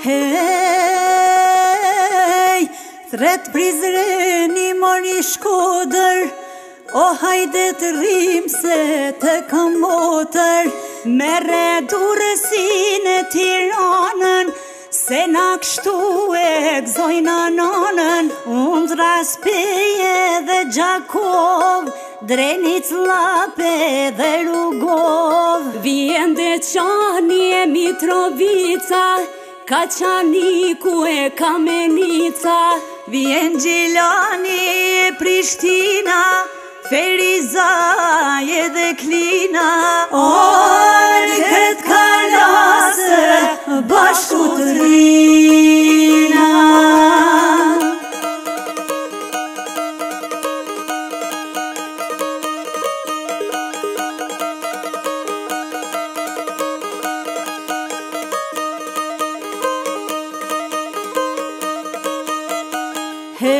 Hej, thret prizre një mori shkoder O hajde të rrim se të kam Me redurësin e tiranën Se na kështu e gzojnë anonën Unë të raspeje dhe gjakov Drenit lape dhe rugov Vjen dhe qani e mitrovica dhe qani e mitrovica Ka qani ku e kamenica, vjen gjelani e Prishtina, Feriza e dhe kli Hej,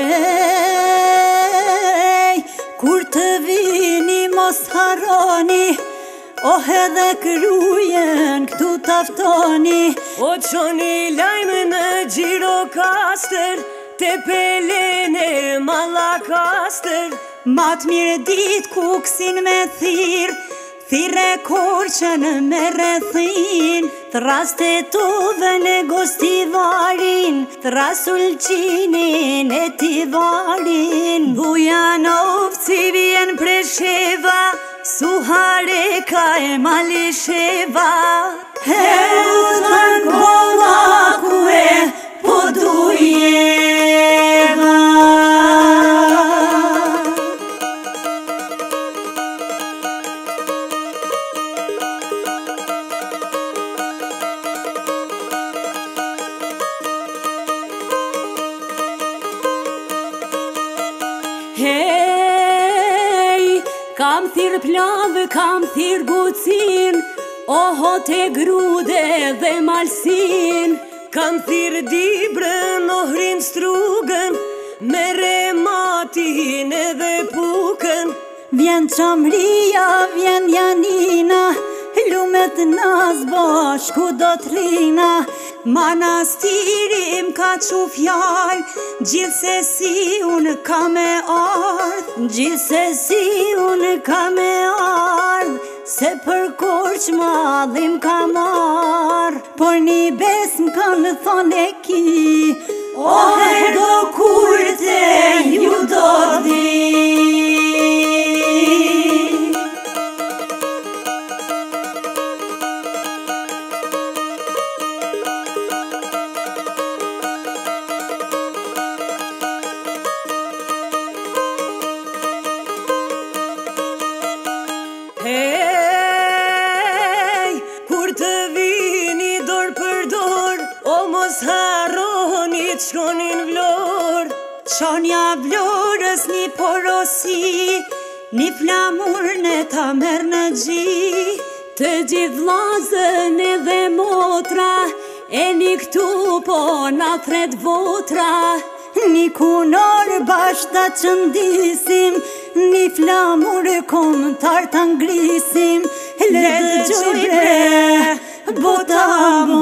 kur të vini mos haroni O oh, he dhe kryen këtu taftoni O qoni lajmë në gjiro kaster Te pelene mala kaster Matë mirë ditë ku kësin me thirë Thirë e korë që në e thinë Traste tuve në gostivarin, trasulqinin e tivarin Buja në ufci vjen presheva, suhare ka e malisheva E u të në kohë Hej, kam thirë plavë, kam thirë gucin, o hote grude dhe malsin, kam thirë dibrën, o hrinë strugën, me rematin edhe pukën. Vjen qamria, vjen janina, vetë nas zbosh ku do të Manastirim ka që fjall Gjithë se si unë ka me ardh Gjithë se si unë ka me ardh Se për kur që madhim ka marr Por një besë më ka në thonë e ki O herdo kur harroni të shkonin vlor Qonja vlorës një porosi Një flamur në ta merë në gji Të gjithë vlazën e dhe motra E një këtu po në thret votra Një kunor bashkë të qëndisim Një flamur e konë të artë angrisim Letë gjoj bre, bota